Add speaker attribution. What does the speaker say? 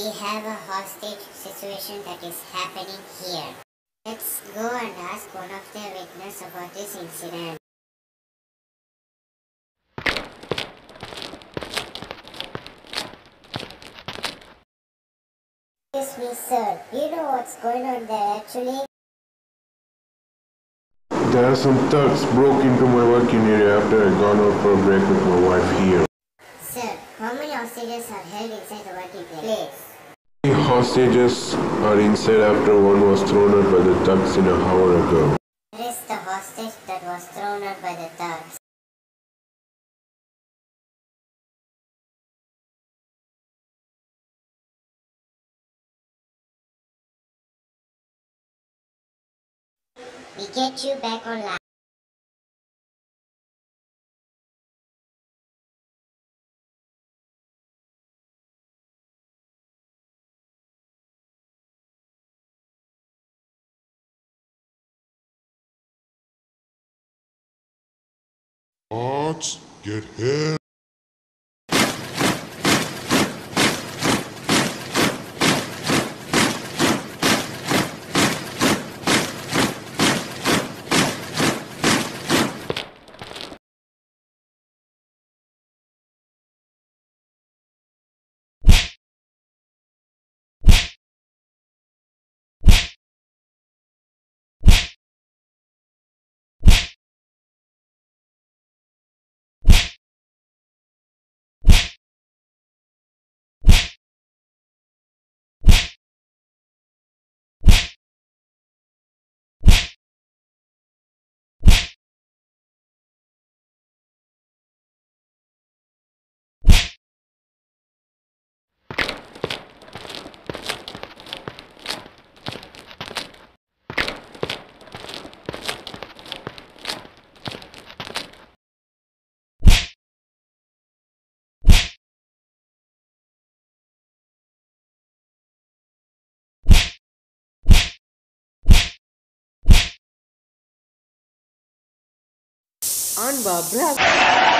Speaker 1: we have a hostage situation that is happening here. Let's go and ask one of the witnesses about this incident. Excuse me, sir. Do you know what's going on there actually?
Speaker 2: There are some thugs broke into my working area after I gone out for a break with my wife here.
Speaker 1: Sir, how many hostages are held inside the working place?
Speaker 2: Hostages are inside after one was thrown out by the thugs in an hour ago.
Speaker 1: Where is the hostage that was thrown out by the thugs? We get you back online.
Speaker 3: Let's get him.
Speaker 4: Unbabra.